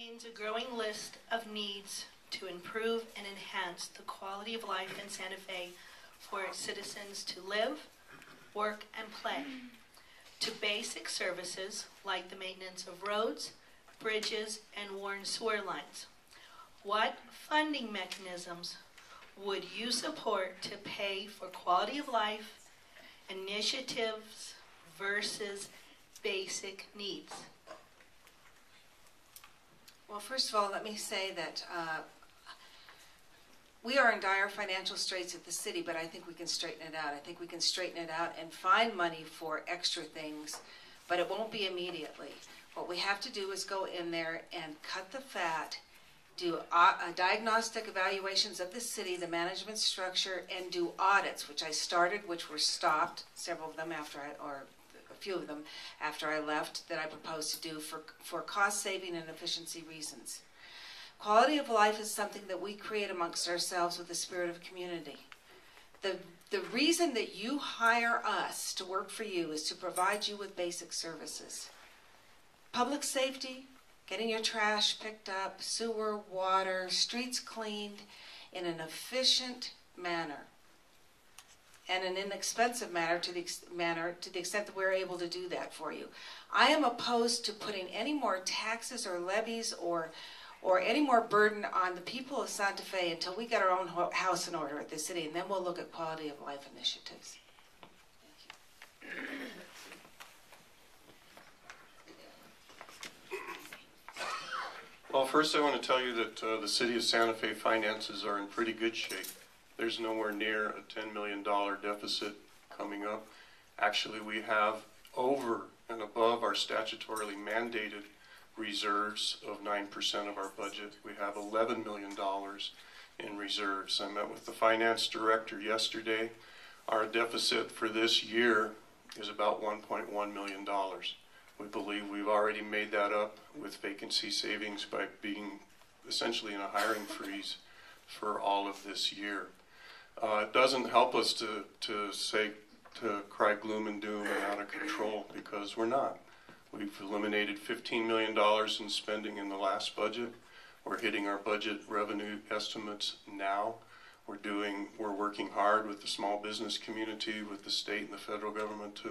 remains a growing list of needs to improve and enhance the quality of life in Santa Fe for its citizens to live, work, and play. To basic services like the maintenance of roads, bridges, and worn sewer lines. What funding mechanisms would you support to pay for quality of life initiatives versus basic needs? Well, first of all, let me say that uh, we are in dire financial straits at the city, but I think we can straighten it out. I think we can straighten it out and find money for extra things, but it won't be immediately. What we have to do is go in there and cut the fat, do uh, diagnostic evaluations of the city, the management structure, and do audits, which I started, which were stopped, several of them after I, or a few of them after I left, that I proposed to do for, for cost saving and efficiency reasons. Quality of life is something that we create amongst ourselves with the spirit of community. The, the reason that you hire us to work for you is to provide you with basic services. Public safety, getting your trash picked up, sewer, water, streets cleaned in an efficient manner and an inexpensive manner to the manner to the extent that we're able to do that for you. I am opposed to putting any more taxes or levies or or any more burden on the people of Santa Fe until we get our own ho- house in order at the city, and then we'll look at quality of life initiatives. Well, first I want to tell you that uh, the city of Santa Fe finances are in pretty good shape. There's nowhere near a $10 million deficit coming up. Actually, we have over and above our statutorily mandated reserves of 9% of our budget. We have $11 million in reserves. I met with the finance director yesterday. Our deficit for this year is about $1.1 million. We believe we've already made that up with vacancy savings by being essentially in a hiring freeze for all of this year. Uh, it doesn't help us to, to say, to cry gloom and doom and out of control because we're not. We've eliminated $15 million in spending in the last budget. We're hitting our budget revenue estimates now. We're doing, we're working hard with the small business community, with the state and the federal government to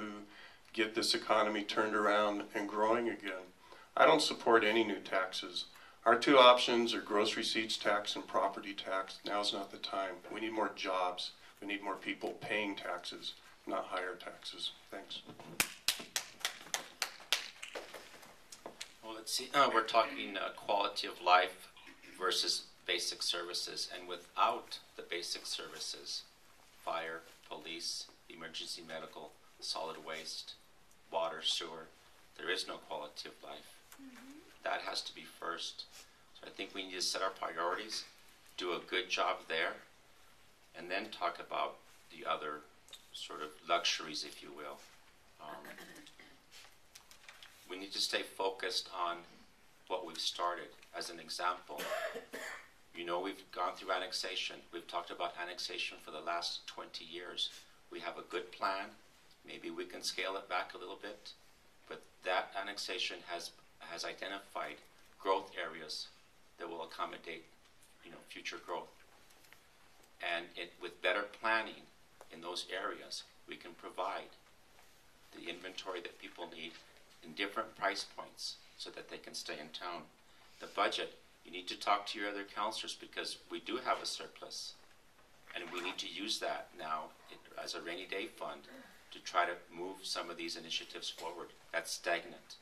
get this economy turned around and growing again. I don't support any new taxes. Our two options are gross receipts tax and property tax. Now's not the time. We need more jobs. We need more people paying taxes, not higher taxes. Thanks. Well, let's see, uh, we're talking uh, quality of life versus basic services, and without the basic services, fire, police, emergency medical, solid waste, water, sewer, there is no quality of life. That has to be first. So I think we need to set our priorities, do a good job there, and then talk about the other sort of luxuries, if you will. Um, we need to stay focused on what we've started. As an example, you know we've gone through annexation. We've talked about annexation for the last 20 years. We have a good plan. Maybe we can scale it back a little bit, but that annexation has has identified growth areas that will accommodate, you know, future growth. And it, with better planning in those areas, we can provide the inventory that people need in different price points so that they can stay in town. The budget, you need to talk to your other councilors because we do have a surplus. And we need to use that now as a rainy day fund to try to move some of these initiatives forward. That's stagnant.